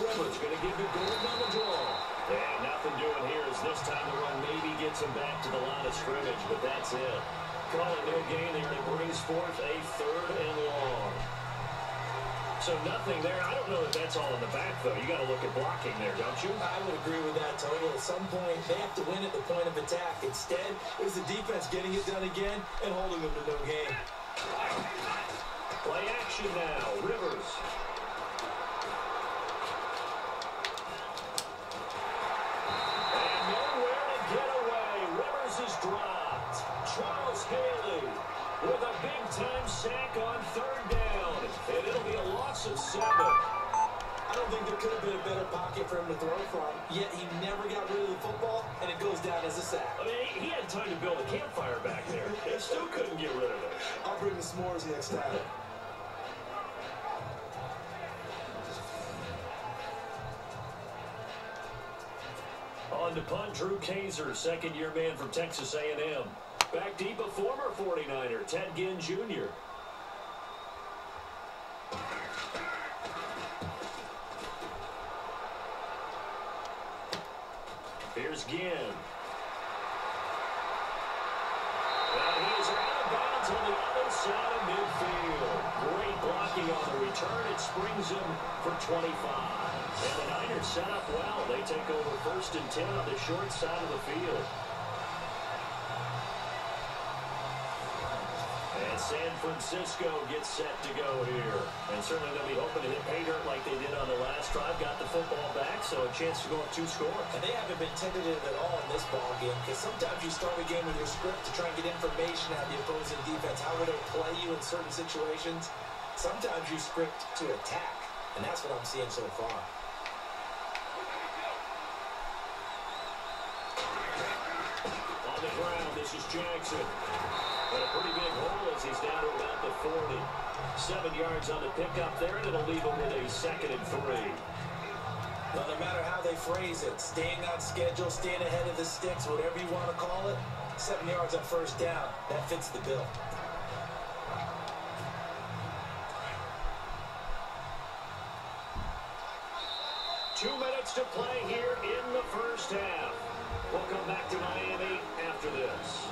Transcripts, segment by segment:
Rivers going to give the Gordon on the draw. And nothing doing here as this time the run maybe gets him back to the line of scrimmage, but that's it. Call it no gain there, it brings forth a third and long. So nothing there. I don't know if that's all in the back, though. You got to look at blocking there, don't you? I would agree with that total. At some point, they have to win at the point of attack. Instead, it was the defense getting it done again and holding them to no gain. Play action now. Rivers. Sack on third down. And it'll be a loss of seven. I don't think there could have been a better pocket for him to throw from, yet he never got rid of the football, and it goes down as a sack. I mean, he had time to build a campfire back there. He still couldn't get rid of it. I'll bring the s'mores next time. On to punt, Drew Kaser, second-year man from Texas A&M. Back deep, a former 49er, Ted Ginn Jr. Here's Ginn. And he is out of bounds on the other side of midfield. Great blocking on the return. It springs him for 25. And the Niners set up well. They take over first and 10 on the short side of the field. Francisco gets set to go here. And certainly they'll be hoping to hit pay dirt like they did on the last drive. Got the football back, so a chance to go up two scores. And they haven't been tentative at all in this ball game because sometimes you start a game with your script to try and get information out of the opposing defense. How would they play you in certain situations? Sometimes you script to attack, and that's what I'm seeing so far. On the ground, this is Jackson. But a pretty big hole as he's down to about the 40. Seven yards on the pickup there, and it'll leave him with a second and three. Well, no matter how they phrase it, staying on schedule, staying ahead of the sticks, whatever you want to call it, seven yards on first down, that fits the bill. Two minutes to play here in the first half. We'll come back to Miami after this.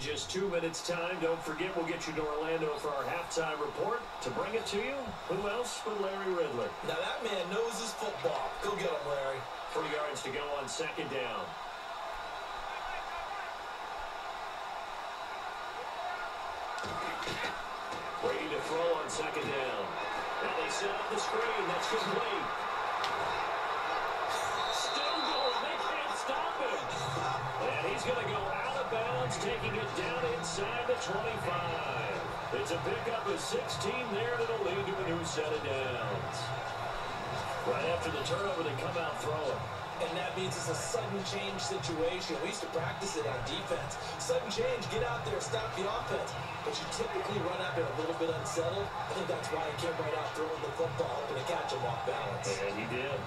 Just two minutes' time, don't forget we'll get you to Orlando for our halftime report. To bring it to you, who else but Larry Ridler? Now that man knows his football. Go get him, Larry. Three yards to go on second down. Ready to throw on second down. Now they set up the screen. That's complete. Still going. They can't stop him. And he's going to go out taking it down inside the 25. It's a pickup of 16 there that'll lead to a new set of downs. Right after the turnover, they come out throwing. And that means it's a sudden change situation. We used to practice it on defense. Sudden change, get out there, stop the offense. But you typically run out there a little bit unsettled. I think that's why he came right out throwing the football, hoping to catch him off balance. And he did.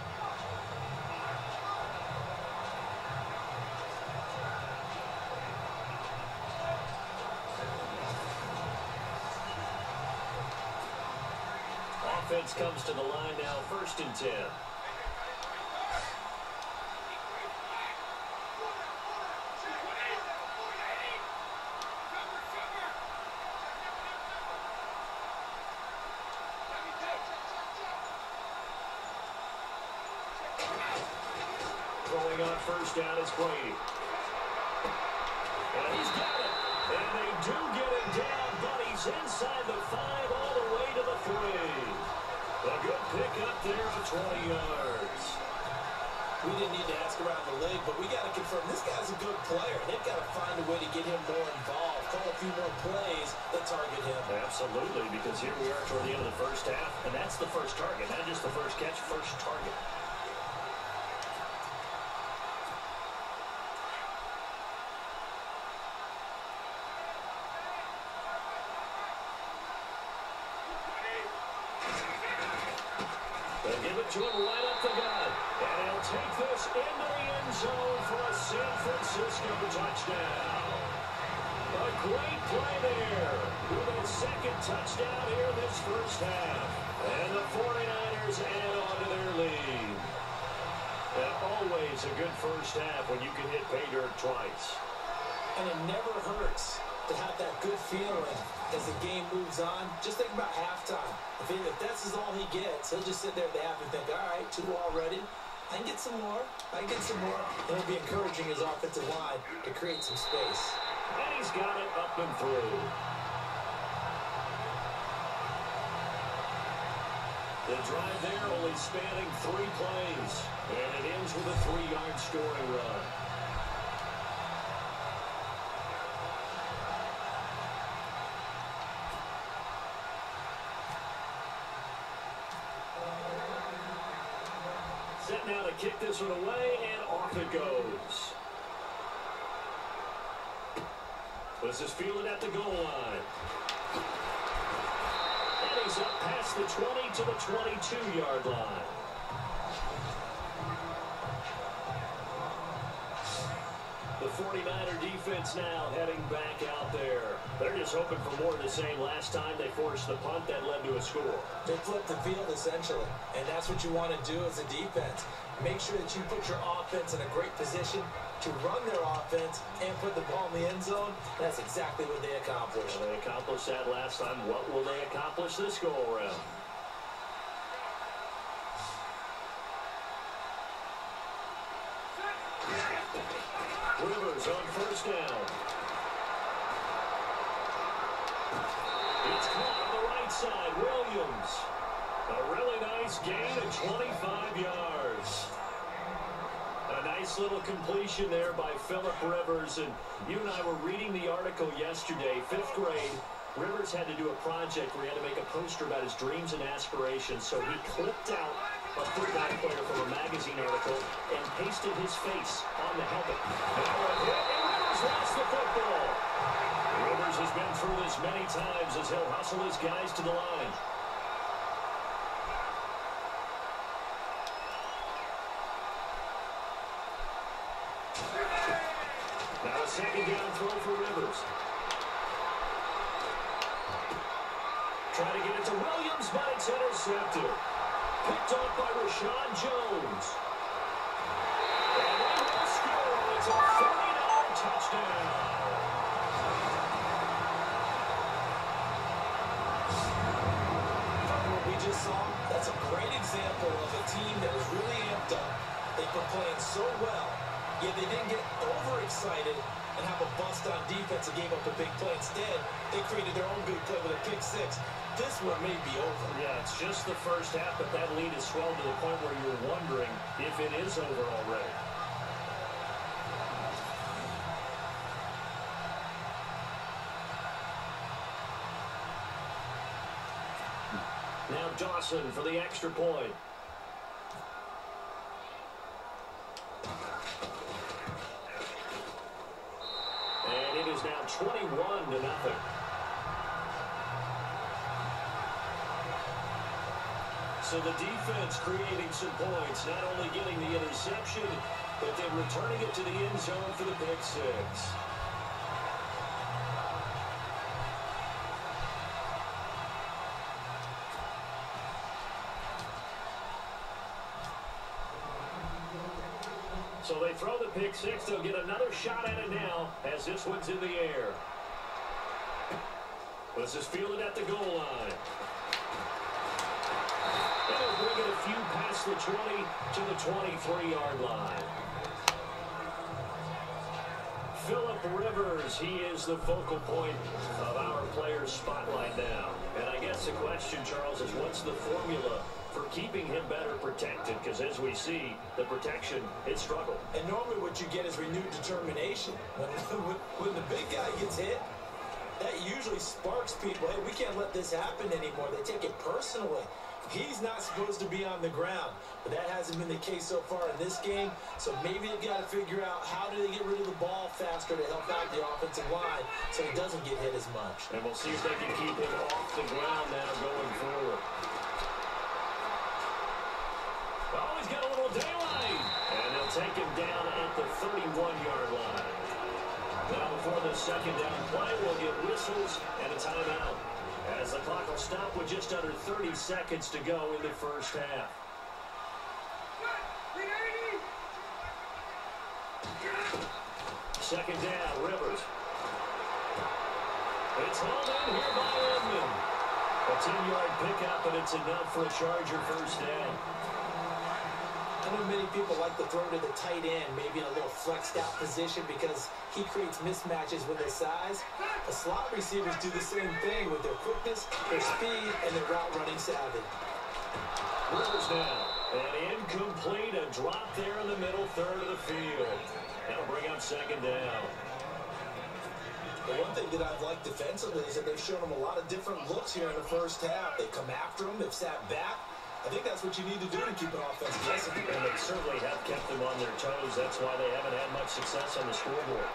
Offense comes to the line now, first and 10. Throwing on first down is Brady. And he's got it. And they do get him down, but he's inside the five all the way to the three. A good pick up there of 20 yards. We didn't need to ask around the league, but we got to confirm this guy's a good player. They've got to find a way to get him more involved, call a few more plays that target him. Absolutely, because here we are toward the end of the first half, and that's the first target, not just the first catch, first target. To him right up the gun. And he'll take this into the end zone for a San Francisco touchdown. A great play there with a second touchdown here this first half. And the 49ers add on to their lead. Always a good first half when you can hit pay dirt twice. And it never hurts to have that good feeling as the game moves on. Just think about halftime. If, if this is all he gets, he'll just sit there at the half and think, all right, two already. I can get some more. I can get some more. And he'll be encouraging his offensive line to create some space. And he's got it up and through. The drive there only spanning three plays. And it ends with a three-yard scoring run. Set now to kick this one away, and off it goes. This is fielded at the goal line. And he's up past the 20 to the 22-yard line. 49er defense now heading back out there. They're just hoping for more of the same. Last time they forced the punt that led to a score. They flipped the field essentially, and that's what you want to do as a defense. Make sure that you put your offense in a great position to run their offense and put the ball in the end zone. That's exactly what they accomplished. Well, they accomplished that last time. What will they accomplish this go around? Nice little completion there by Philip Rivers. And you and I were reading the article yesterday, fifth grade. Rivers had to do a project where he had to make a poster about his dreams and aspirations. So he clipped out a football player from a magazine article and pasted his face on the helmet. Now a hit, and Rivers lost the football. Rivers has been through this many times as he'll hustle his guys to the line. Now a second down throw Try to get it to Williams, but it's intercepted. Picked off by Rashawn Jones. Instead, they created their own big play with a pick six. This one may be over. Yeah, it's just the first half, but that lead has swelled to the point where you're wondering if it is over already. Now Dawson for the extra point. 21 to nothing. So the defense creating some points, not only getting the interception, but then returning it to the end zone for the pick six. So they throw the pick six. They'll get another shot at it now as this one's in the air. This is fielded at the goal line. They'll bring it a few past the 20 to the 23-yard line. Philip Rivers, he is the focal point of our players' spotlight now. And I guess the question, Charles, is what's the formula for keeping him better protected? Because as we see, the protection, it struggled. And normally what you get is renewed determination. When, when, when the big guy gets hit, that usually sparks people. Hey, we can't let this happen anymore. They take it personally. He's not supposed to be on the ground, but that hasn't been the case so far in this game. So maybe they've got to figure out how do they get rid of the ball faster to help out the offensive line so he doesn't get hit as much. And we'll see if they can keep him off the ground now going forward. Oh, he's got a little daylight. And they'll take him down at the 31-yard line. Now before the second down play, we'll get whistles and a timeout. As the clock will stop with just under 30 seconds to go in the first half. Second down, Rivers. It's held in here by Edmond. A 10-yard pickup, and it's enough for a Charger first down. I know many people like to throw to the tight end, maybe in a little flexed out position because he creates mismatches with his size. The slot receivers do the same thing with their quickness, their speed, and their route running savvy. Rivers now. An incomplete, a drop there in the middle third of the field. That'll bring up second down. The one thing that I've liked defensively is that they've shown them a lot of different looks here in the first half. They come after them, they've sat back. I think that's what you need to do to keep an offense guessing. And they certainly have kept them on their toes. That's why they haven't had much success on the scoreboard.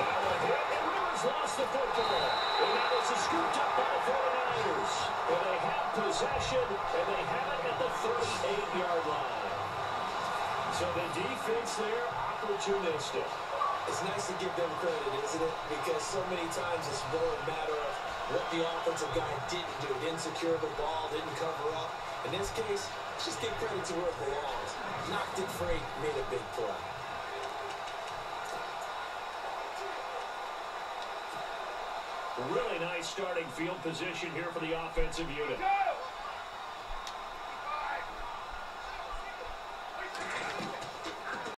Now a hit, and Rivers lost the football. And now this is scooped up by the 49ers. And they have possession, and they have it at the 38-yard line. So the defense there, opportunistic. It's nice to give them credit, isn't it? Because so many times it's more a matter of what the offensive guy didn't do. Didn't secure the ball, didn't cover up. In this case, just give credit to where it belongs. Knocked it free, made a big play. Really nice starting field position here for the offensive unit.